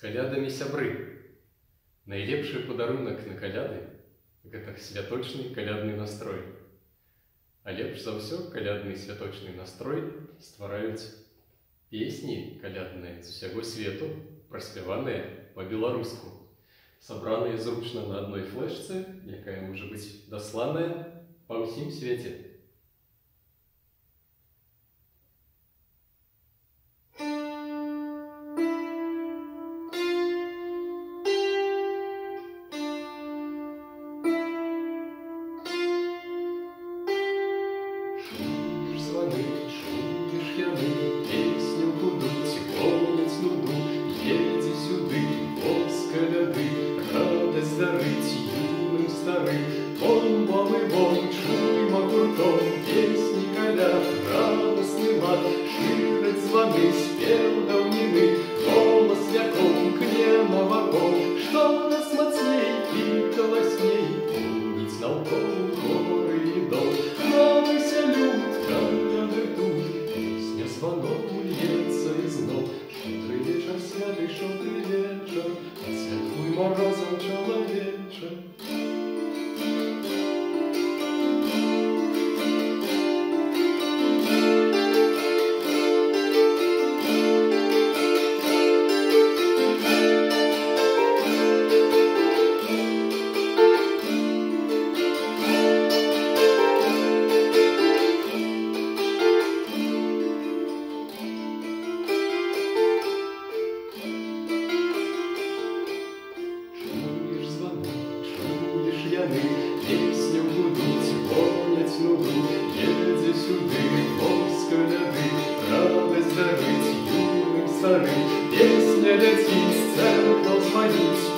калядамі сябры. Найлепшы подарунок на каляды это святочный калядны настрой. А лепш за все калядны святочный настрой ствараюць песни калядныя з всего свету, праспяваныя па-беларуску, сабраныя зручна на одной флешцы, якая может быть досланная по всем свете. годы здарить юным старым Бомбом и бомб, шума гуртом, песни коля, радостный мат, ширать звоны, спел до давнины, голос вяком, к новаком, что нас мацней и колосней, помнить знолком горы и дом, радуйся, люд, коляны тут, песня звонок ульется из ног, шутрый вечер святый, шутрый Morozo człowiek п'яний, пісню будуть, гонять ногу, єди сюди, Бог коляди, радость дарить юным старим, пісня летить, церковь звонить.